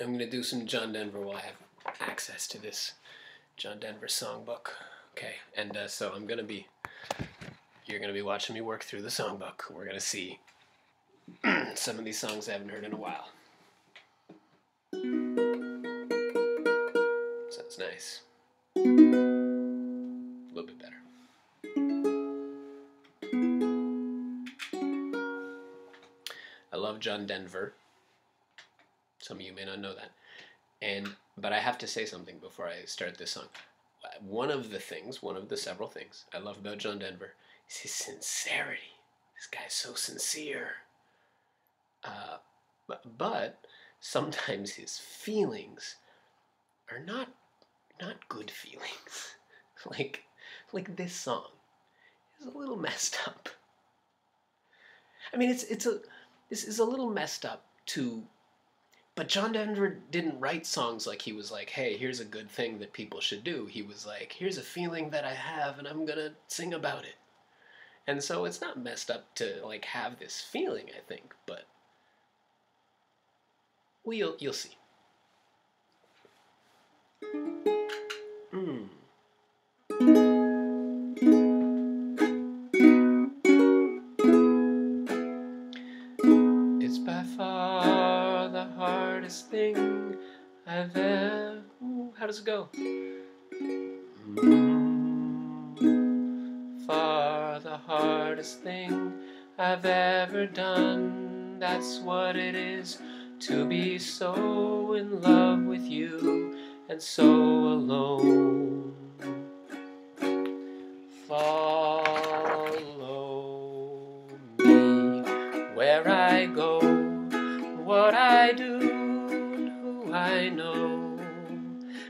I'm gonna do some John Denver while I have access to this John Denver songbook. Okay, and uh, so I'm gonna be, you're gonna be watching me work through the songbook. We're gonna see some of these songs I haven't heard in a while. Sounds nice. A little bit better. I love John Denver. Some of you may not know that. And but I have to say something before I start this song. One of the things, one of the several things I love about John Denver is his sincerity. This guy's so sincere. Uh, but, but sometimes his feelings are not not good feelings. like like this song is a little messed up. I mean, it's it's a this is a little messed up to but John Denver didn't write songs like he was like, "Hey, here's a good thing that people should do." He was like, "Here's a feeling that I have and I'm going to sing about it." And so it's not messed up to like have this feeling, I think, but well, you'll you'll see. Far the hardest thing I've ever. Ooh, how does it go? Mm. Far the hardest thing I've ever done. That's what it is to be so in love with you and so alone. Follow me where I go, what I do, and who I know.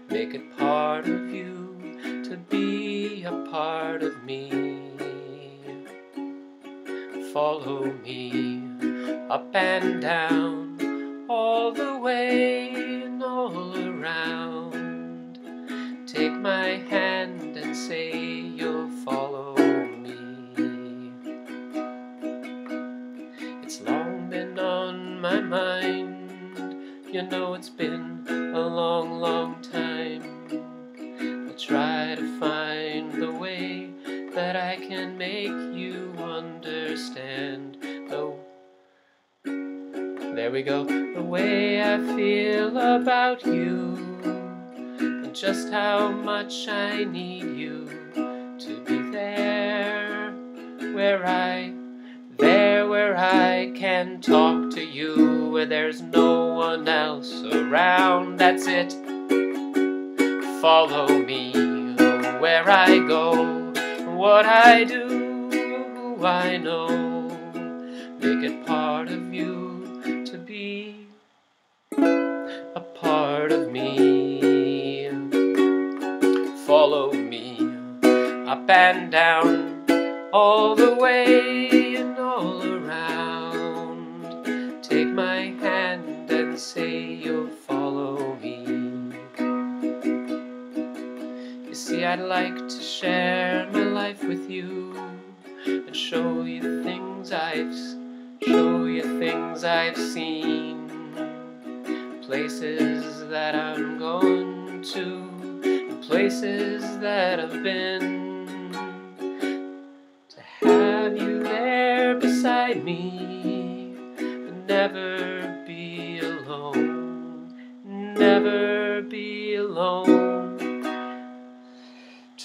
Make it part of you to be a part of me. Follow me up and down, my mind, you know it's been a long, long time. I'll try to find the way that I can make you understand. Oh, there we go. The way I feel about you, and just how much I need you to be I, there where I can talk to you, where there's no one else around. That's it. Follow me where I go, what I do, who I know. Make it part of you to be a part of me. Follow me up and down, all the way and all around. And say you'll follow me. You see, I'd like to share my life with you and show you things I've show you things I've seen, places that I'm going to, places that I've been. To have you there beside me, but never never be alone.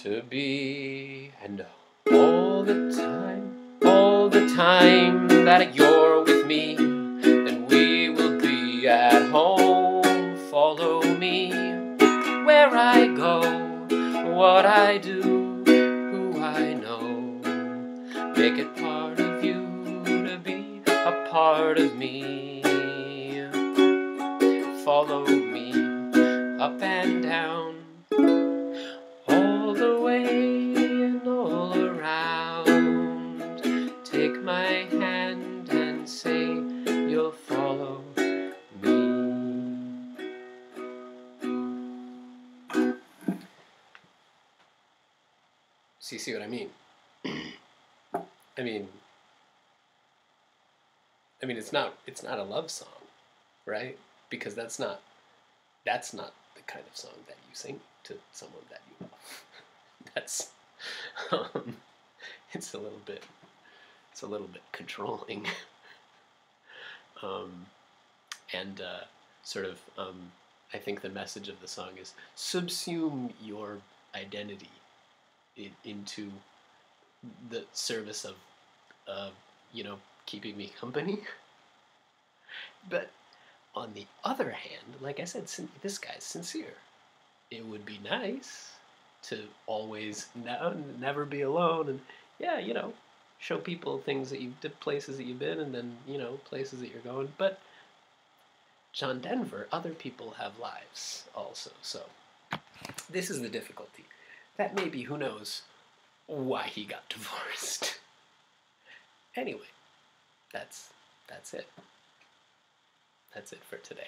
To be and all the time, all the time that you're with me, then we will be at home. Follow me where I go, what I do, who I know. Make it part of you to be a part of me. Follow up and down all the way and all around. Take my hand and say you'll follow me. You see what I mean? I mean, I mean, it's not it's not a love song, right? Because that's not that's not kind of song that you sing to someone that you love. that's um, it's a little bit it's a little bit controlling. um, and uh, sort of um, I think the message of the song is subsume your identity in, into the service of, uh, you know, keeping me company. but on the other hand, like I said, this guy's sincere. It would be nice to always ne- never be alone and, yeah, you know, show people things that you've did places that you've been and then, you know, places that you're going. But John Denver, other people have lives also. So this is the difficulty. That may be, who knows, why he got divorced. anyway, that's that's it. That's it for today.